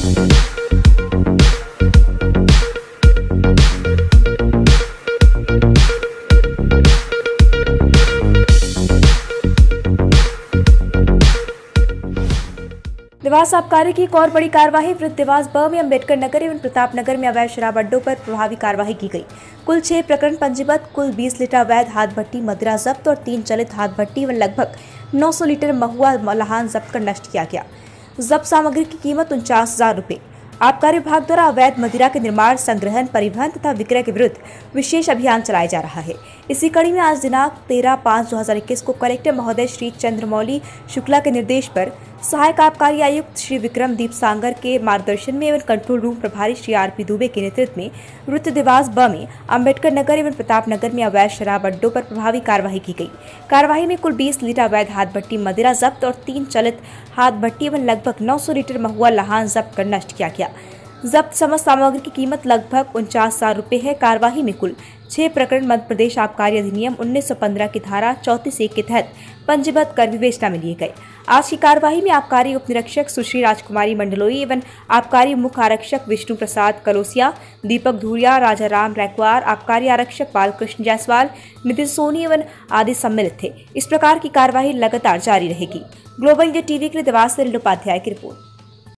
देवास आबकारी की एक और बड़ी कार्रवाई वृद्ध देवास ब में अंबेडकर नगर एवं प्रताप नगर में अवैध शराब अड्डों पर प्रभावी कार्रवाई की गई। कुल छह प्रकरण पंजीबद्ध, कुल 20 लीटर अवैध हाथ भट्टी, मदिरा जब्त और तीन चलित हाथ भट्टी एवं लगभग 900 लीटर महुआ लहान जब्त कर नष्ट किया गया। जब्त सामग्री की कीमत उनचास हज़ार रूपए। आबकारी विभाग द्वारा अवैध मदिरा के निर्माण, संग्रहण, परिवहन तथा विक्रय के विरुद्ध विशेष अभियान चलाया जा रहा है। इसी कड़ी में आज दिनांक तेरह पाँच दो को कलेक्टर महोदय श्री चंद्रमौली शुक्ला के निर्देश पर सहायक आबकारी आयुक्त श्री विक्रमदीप सांगर के मार्गदर्शन में एवं कंट्रोल रूम प्रभारी श्री आर पी दुबे के नेतृत्व में वृत्त दिवास ब में अंबेडकर नगर एवं प्रताप नगर में अवैध शराब अड्डों पर प्रभावी कार्रवाई की गई। कार्रवाई में कुल 20 लीटर अवैध हाथ भट्टी मदिरा जब्त और तीन चलित हाथ भट्टी एवं लगभग 900 लीटर महुआ लहान जब्त कर नष्ट किया गया। जब्त समस्त सामग्री की कीमत लगभग उनचास हज़ार रूपए है। कार्यवाही में कुल छह प्रकरण मध्य प्रदेश आबकारी अधिनियम 1915 की धारा चौतीस एक के तहत पंजीबद्ध कर विवेचना में लिए गए। आज की कार्यवाही में आबकारी उप निरीक्षक सुश्री राजकुमारी मंडलोई एवं आबकारी मुख्य आरक्षक विष्णु प्रसाद कलोसिया, दीपक धूरिया, राजा राम रैकवार, आबकारी आरक्षक बालकृष्ण जायसवाल, नितिन सोनी एवं आदि सम्मिलित थे। इस प्रकार की कार्यवाही लगातार जारी रहेगी। ग्लोबल इंडिया टीवी के लिए देवास उपाध्याय की रिपोर्ट।